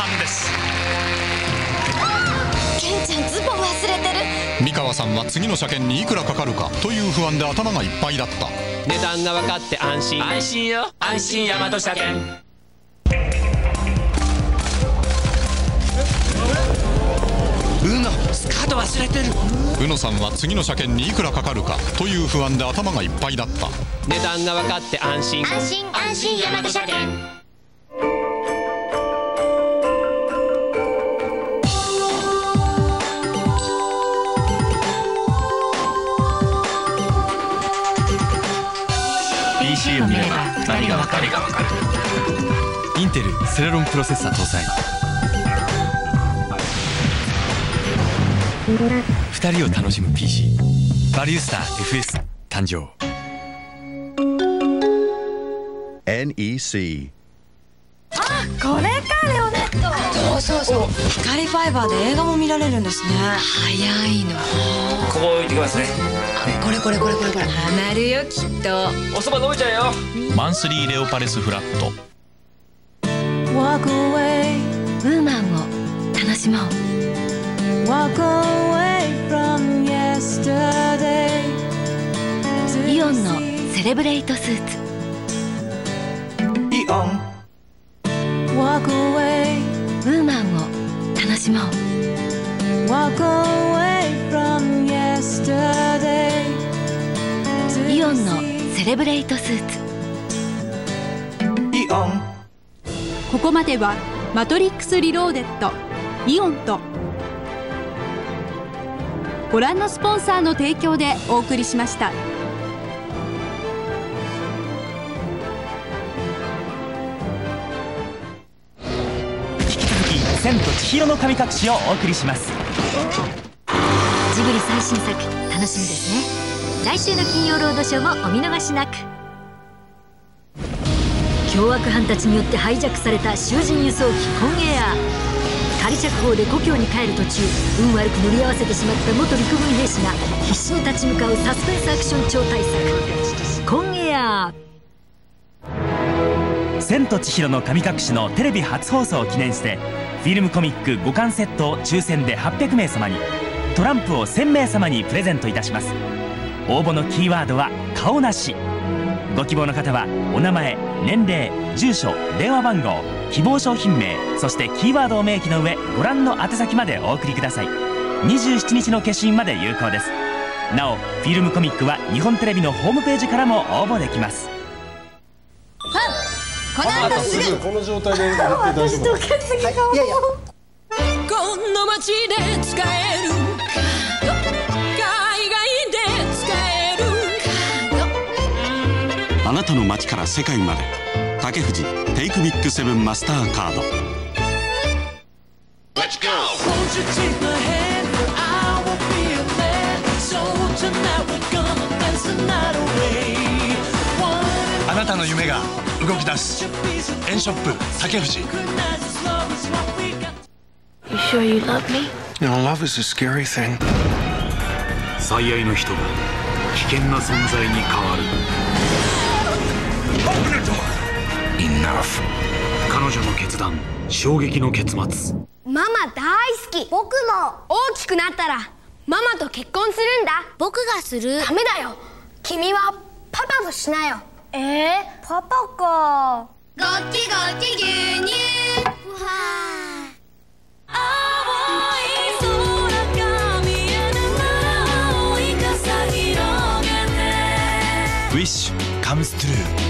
さんです。ケンちゃんズボン忘れてる。三河さんは次の車検にいくらかかるかという不安で頭がいっぱいだった。値段が分かって安心。安心よ。安心大和車検。うのスカート忘れてる。宇野さんは次の車検にいくらかかるかという不安で頭がいっぱいだった。値段が分かって安心。安心安心大和車検を見れば2人が分かる。インテルセレロンプロセッサー搭載。2人を楽しむ PC バリュースター FS 誕生。NEC これかレオネット。そうそうそう。光ファイバーで映画も見られるんですね。早いの。てきますねこれこれこれこれこれハマるよきっとおそば飲めちゃうよ。マンスリーレオパレスフラット。Walk away ウーマンを楽しもう。Walk away from yesterday. イオンのセレブレイトスーツ。イオン。Walk away. ウーマンを楽しもう。Walk away from yesterday イオンのセレブレイトスーツ。イオン。ここまではマトリックスリローデッドイオンと。ご覧のスポンサーの提供でお送りしました。引き続き「千と千尋の神隠し」をお送りします。ジブリ最新作楽しみですね来週の金曜ロードショーもお見逃しなく。凶悪犯たちによってハイジャックされた囚人輸送機コンエア仮釈放で故郷に帰る途中運悪く乗り合わせてしまった元陸軍兵士が必死に立ち向かうサスペンスアクション超大作。コンエア「千と千尋の神隠し」のテレビ初放送を記念してフィルムコミック5巻セットを抽選で800名様にトランプを1000名様にプレゼントいたします。応募のキーワードは「顔なし」ご希望の方はお名前年齢住所電話番号希望商品名そしてキーワードを明記の上ご覧の宛先までお送りください。27日の決心まで有効です。なおフィルムコミックは日本テレビのホームページからも応募できます。この後すぐ。この状態でやって大丈夫血液がいやいや。この街で使えあなたの街から世界まで。竹藤テイクビッグセブンマスターカード。あなたの夢が動き出す。円ショップ竹藤。You 最愛の人が危険な存在に変わる。彼女の決断衝撃の結末。ママ大好き。僕も大きくなったらママと結婚するんだ。僕がする。ダメだよ。君はパパとしなよ。え？ー、パパか。ごっちごっち牛乳。は青い空が見える青い傘広げて。Wish comes true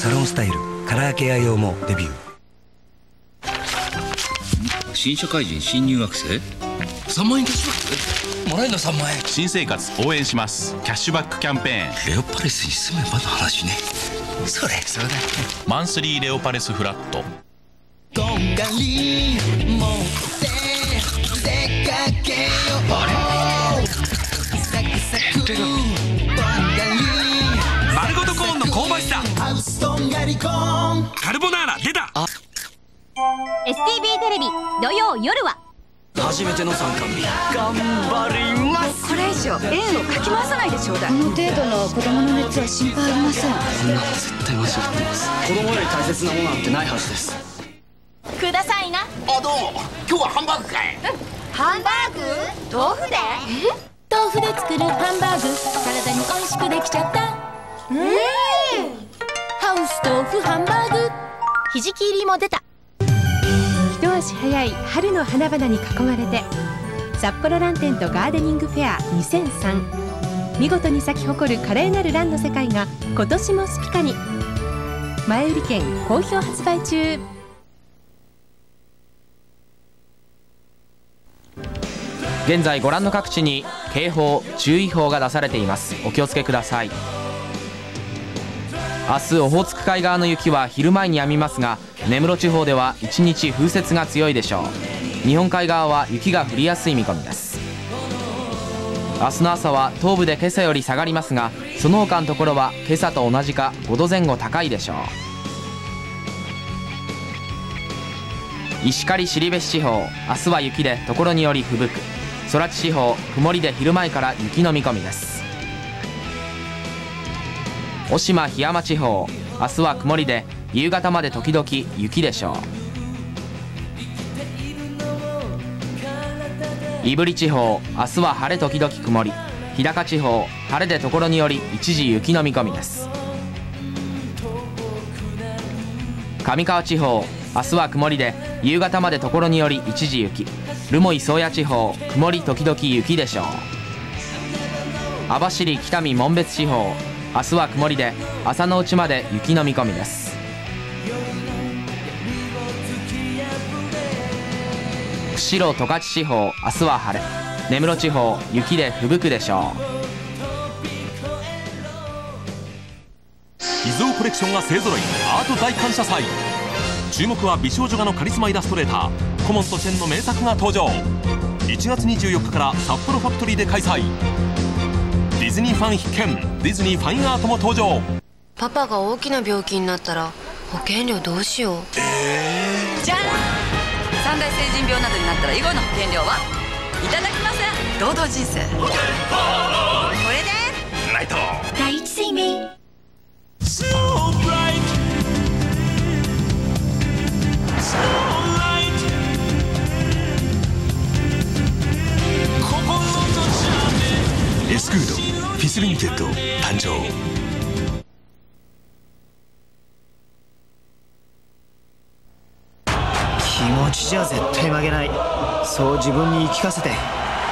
サロンスタイルカラーケア用もデビュー。新社会人新入学生？3万円キャッシュバック？もらえるの3万円。新生活応援します。キャッシュバックキャンペーン。レオパレスに住めばの話ね。それそうだ。マンスリーレオパレスフラット。こんがり持って出かけよう。あれスとんがりコーンカルボナーラ出た。STB テレビ土曜夜は。初めての参観日。頑張ります。これ以上円をかき回さないでちょうだい。この程度の子供の熱は心配ありません。こんなの絶対間違ってます。子供より大切なものなんてないはずです。くださいな。あどうも。今日はハンバーグかい。ハンバーグ？豆腐で？豆腐で作るハンバーグじき入りも出た。一足早い春の花々に囲まれて札幌ランテンとガーデニングフェア2003見事に咲き誇る華麗なるランの世界が今年もスピカに。前売り券好評発売中。現在ご覧の各地に警報注意報が出されています。お気をつけください。明日オホーツク海側の雪は昼前に止みますが根室地方では一日風雪が強いでしょう。日本海側は雪が降りやすい見込みです。明日の朝は東部で今朝より下がりますがその他のところは今朝と同じか5度前後高いでしょう。石狩後部地方明日は雪でところにより吹雪空知地方曇りで昼前から雪の見込みです。渡島檜山地方。明日は曇りで夕方まで時々雪でしょう。胆振地方明日は晴れ時々曇り。日高地方晴れでところにより一時雪の見込みです。上川地方明日は曇りで夕方までところにより一時雪。留萌宗谷地方曇り時々雪でしょう。網走北見紋別地方明日は曇りで朝のうちまで雪の見込みです。釧路十勝地方明日は晴れ。根室地方雪で吹雪くでしょう。秘蔵コレクションが勢ぞろいアート大感謝祭。注目は美少女画のカリスマイラストレーターコモンとチェンの名作が登場。1月24日から札幌ファクトリーで開催。ィズニーファン必見。ディズニーファインアートも登場。パパが大きな病気になったら保険料どうしよう？じゃん。三大成人病などになったら以後の保険料は？いただきません。堂々人生。これで？ナイト。第一生命。So bright. So light エスクードフィスリミテッド誕生気持ちじゃ絶対負けないそう自分に言い聞かせて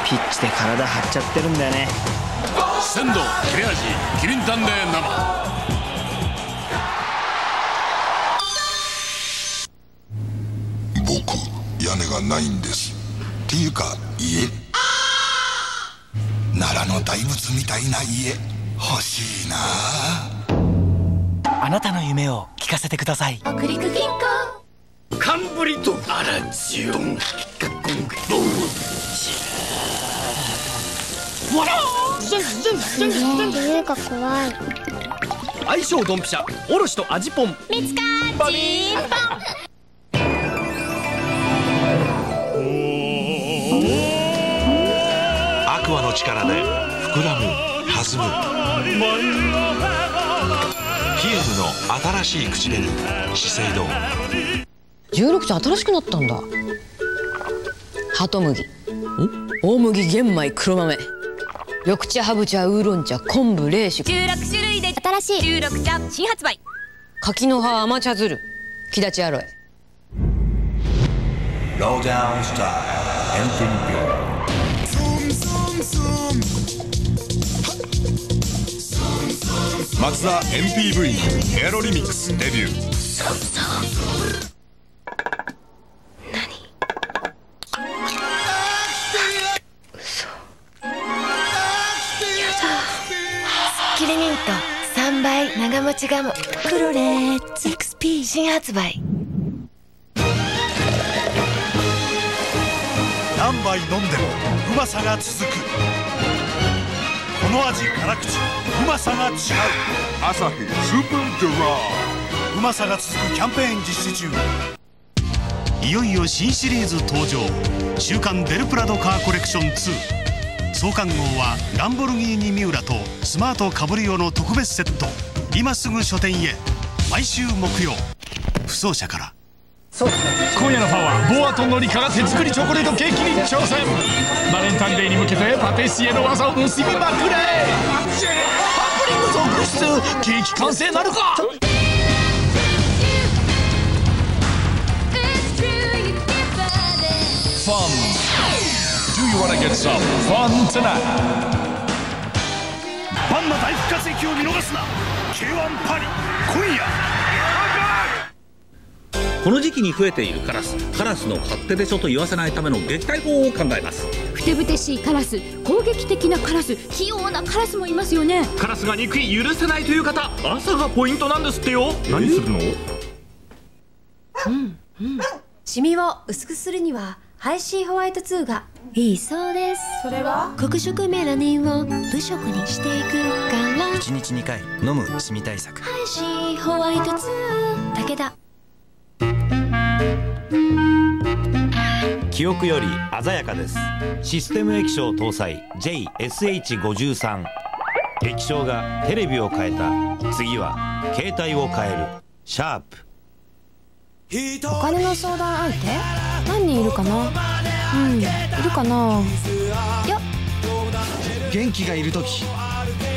ピッチで体張っちゃってるんだよね鮮度切れ味キリン丹で生僕屋根がないんですっていうか家奈良の大仏みたいな家。欲しいな。あなたの夢を聞かせてください。北陸銀行。カンブリとアラジオン。カコンボンわら冬が怖い相性ドンピシャ。おろしと味ポン見つかーちーぽんアクアの力で膨らむ弾む。ヒの新しい口紅資生堂。16茶新しくなったんだ。ハト麦。大麦玄米黒豆。緑茶ハブ茶ウーロン茶昆布冷酒。16種類で。新しい。16茶新発売。柿の葉甘茶鶴木立アロエ。ローダウンスタイルエントリービマツダ MPV エアロリミックスデビュー。キリミント3倍長持ちガムクロレッツ XP 新発売何杯飲んでもうまさが続くこの味辛口うまさが違う。アサヒスーパードライ。うまさが続くキャンペーン実施中。いよいよ新シリーズ登場。週刊デルプラドカーコレクション2創刊号はランボルギーニミューラとスマートカブリオの特別セット。今すぐ書店へ。毎週木曜。不走者から。今夜のファンはボアとノリカが手作りチョコレートケーキに挑戦。バレンタインデーに向けてパティシエの技を盗みまくれ。ハプニング続出ケーキ完成なるか？Fun. Do you wanna get some fun tonight? ファンの大復活劇を見逃すな。K1 パリ今夜この時期に増えているカラスカラスの勝手でしょと言わせないための撃退法を考えます。ふてぶてしいカラス攻撃的なカラス器用なカラスもいますよね。カラスが憎い許せないという方朝がポイントなんですってよ。何するの？うんうん。シミを薄くするにはハイシーホワイト2がいいそうです。それは黒色メラニンを無色にしていくから。1日2回飲むシミ対策。ハイシーホワイト2だけだ記憶より鮮やかです。システム液晶搭載 JSH53 液晶がテレビを変えた。次は携帯を変える。シャープ。お金の相談相手？何人いるかな？うんいるかな？よ元気がいる時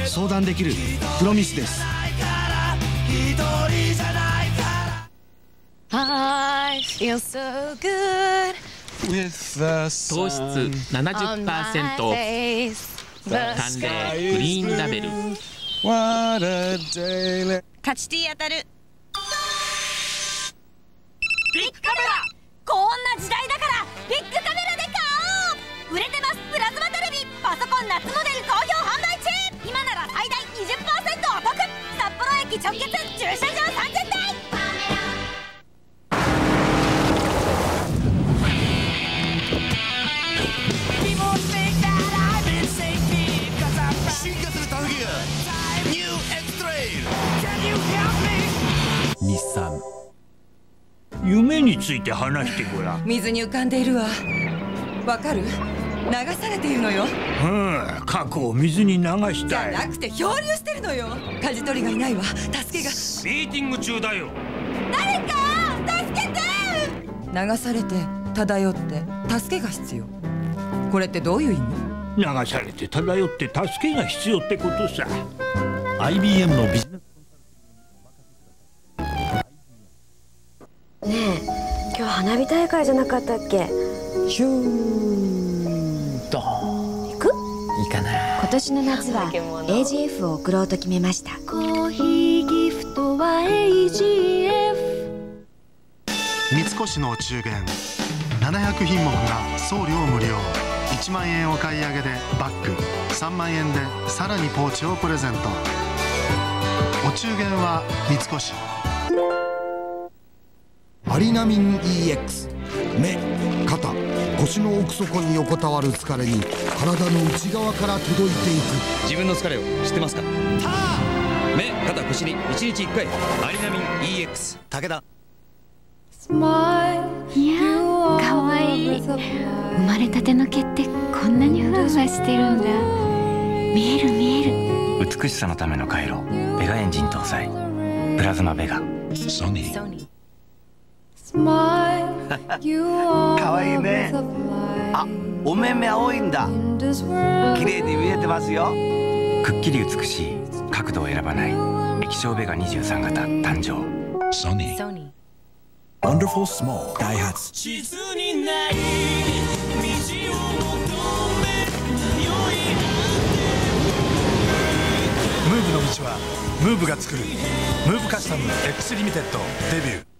相談できるプロミスです糖質70%淡麗グリーンラベル勝ちティー当たる。ビッグカメラ。こんな時代だからビッグカメラで買おう。売れてますプラズマテレビ。パソコン夏モデル好評販売中。今なら最大20%お得。札幌駅直結駐車場30ついて話してごらん。水に浮かんでいるわ。わかる？流されているのよ。うん過去を水に流しじゃたいなくて漂流してるのよ。舵取りがいないわ。助けが。ミーティング中だよ。誰か！助けて！流されて漂って助けが必要。これってどういう意味？流されて漂って助けが必要ってことさ。IBM のビジネス今日花火大会じゃなかったっけ？ヒュード行く？いいかな今年の夏は AGF を送ろうと決めました。コーヒーギフトは AGF 三越のお中元。700品目が送料無料。1万円お買い上げでバッグ3万円でさらにポーチをプレゼント。お中元は三越。アリナミン EX 目肩腰の奥底に横たわる疲れに体の内側から届いていく。自分の疲れを知ってますか？目肩腰に1日1回。アリナミン EX 武田。いやかわい。い生まれたての毛ってこんなにふわふわしてるんだ。見える見える。美しさのための回路。ベガエンジン搭載。プラズマベガ。ソニーかわいいね。あお目目青いんだ。綺麗に見えてますよ。くっきり美しい角度を選ばない液晶ベガ23型誕生。ソニー Wonderful Small ダイハツ。地図にない道を求め迷いムーブの道はムーブが作る。ムーブカスタム X リミテッドデビュー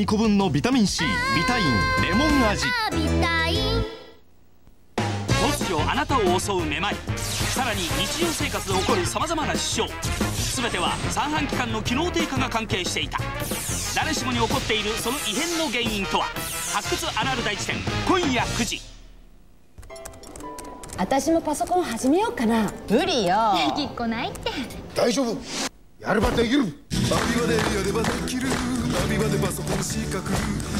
2個分のビタミン C ビタインレモン味。突如あなたを襲うめまい。さらに日常生活で起こるさまざまな支障全ては三半規管の機能低下が関係していた。誰しもに起こっているその異変の原因とは。発掘あるある大辞典今夜9時。私もパソコン始めようかな。無理よ。きっこないって。大丈夫。やればできる。アビバでやればできるアビバでパソコン資格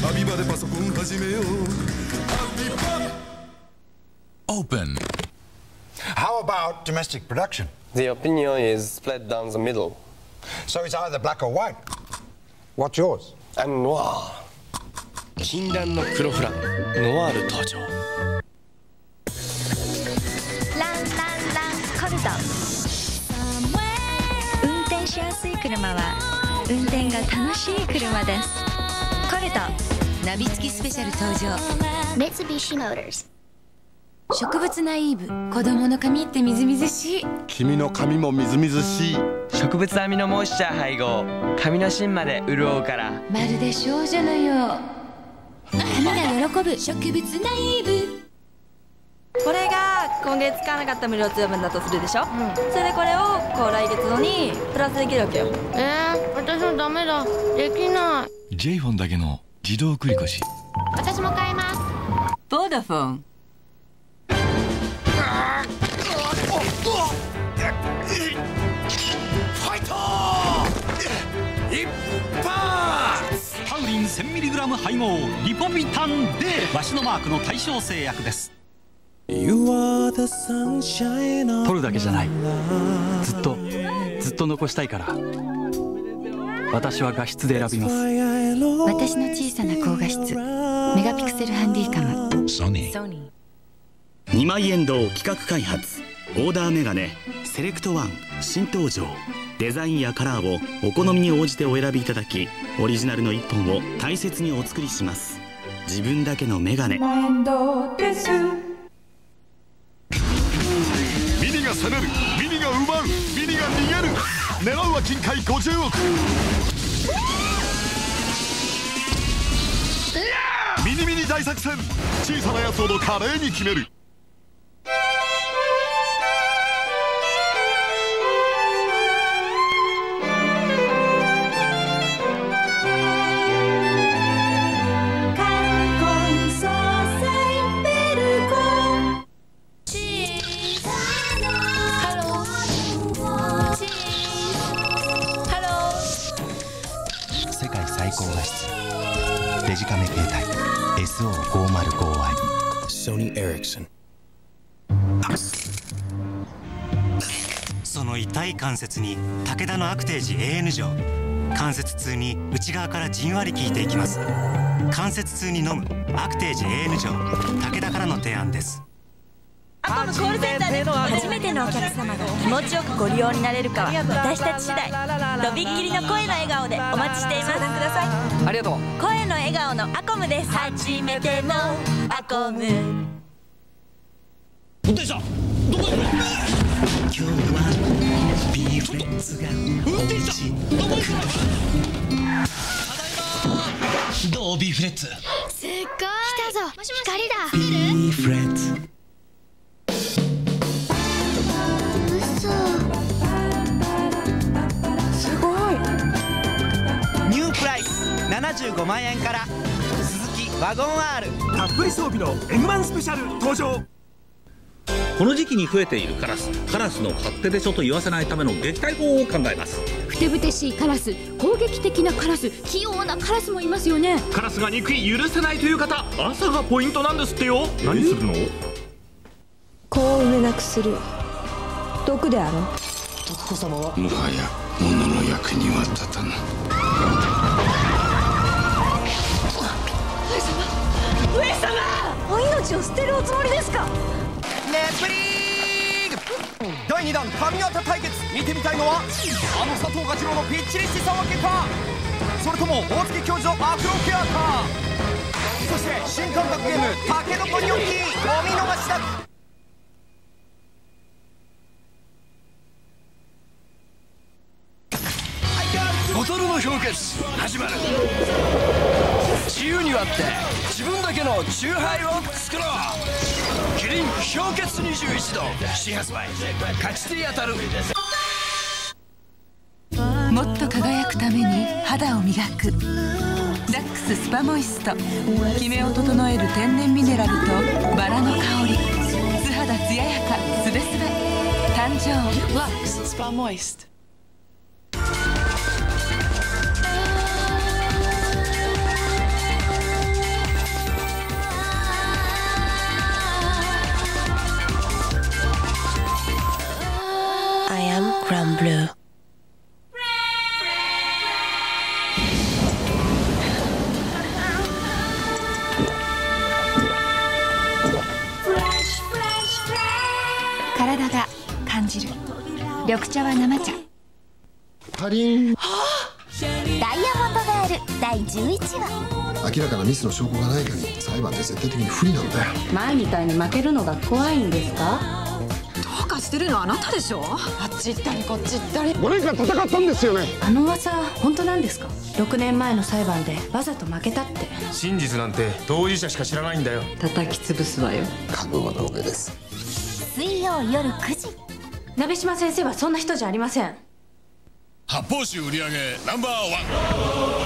アビバでパソコン始めようアビバ Open. How about domestic production? The opinion is split down the middle. So it's either black or white. What's yours? I'm noir. 禁断の黒フランノワール登場ランランランコルト運転しやすい車は 運転が楽しい車です。コルトナビ付きスペシャル登場。三菱モーターズ植物ナイーブ子供の髪ってみずみずしい。君の髪もみずみずしい。植物アミノモイスチャー配合。髪の芯まで潤うから。まるで少女のよう。髪が喜ぶ植物ナイーブこれが今月使わなかった無料通分だとするでしょ、それでこれをこう来月のにプラスできるわけよ。えー、私もダメだ。できない。J フォンだけの自動繰越私も買います。ボーダフォンファイト一発！タウリン 1000mg 配合。リポビタン D わしのマークの対象製薬です取るだけじゃない。ずっとずっと残したいから。私は画質で選びます。私の小さな高画質。メガピクセルハンディカム。ソニー。2枚エンド企画開発。オーダーメガネ。セレクトワン。新登場。デザインやカラーをお好みに応じてお選びいただきオリジナルの一本を大切にお作りします。自分だけのメガネ攻める。ミニが奪う。ミニが逃げる。狙うは金塊。50億。ミニミニ大作戦。小さなやつほど華麗に決める。ソニー・エリクソンその痛い関節に武田のアクテージ AN 錠。関節痛に内側からじんわり効いていきます。関節痛に飲むアクテージ AN 錠。武田からの提案です。アコムコールセンターで初めてのお客様が気持ちよくご利用になれるかは私たち次第。とびっきりの声の笑顔でお待ちしています。くださいありがとう。声の笑顔のアコムです。初めてのアコム運転手さんどこへ今日はビーフレ運転手さんどこへただいまどうビーフレッツ。すっごい。来たぞ。光だ。ビーフレッツ。すごい。ニュープライス。75万円から。鈴木ワゴン R たっぷり装備の M1 スペシャル登場この時期に増えているカラスカラスの勝手でしょと言わせないための撃退法を考えます。ふてぶてしいカラス攻撃的なカラス器用なカラスもいますよね。カラスが憎い許せないという方朝がポイントなんですってよ。何するの？子を産めなくする毒であろう。徳子様は？もはや物の役には立たぬ。上様！お命を捨てるおつもりですか？ネプリーグ。第2弾髪型対決。見てみたいのはあの佐藤蛾次郎のピッチリしさ分けか。それとも大槻教授のアクロケアか。そして新感覚ゲームタケノコニョッキお見逃しなく。発売勝ち手当たる。もっと輝くために肌を磨く。ダックススパモイスト。キメを整える天然ミネラルとバラの香り。素肌つややかすべすべ。誕生。ラックススパモイスト Grand Blue 体が感じる。緑茶は生茶。パリンダイヤモンドガール第11話。明らかなミスの証拠がない限り裁判で絶対的に不利なんだよ。前みたいに負けるのが怖いんですか？してるのあなたでしょ？あっち行ったりこっち行ったり。5年間戦ったんですよね。あの噂本当なんですか？6年前の裁判でわざと負けたって。真実なんて当事者しか知らないんだよ。叩き潰すわよ。覚悟の上です。水曜夜9時。鍋島先生はそんな人じゃありません。発泡酒売り上げナンバーワン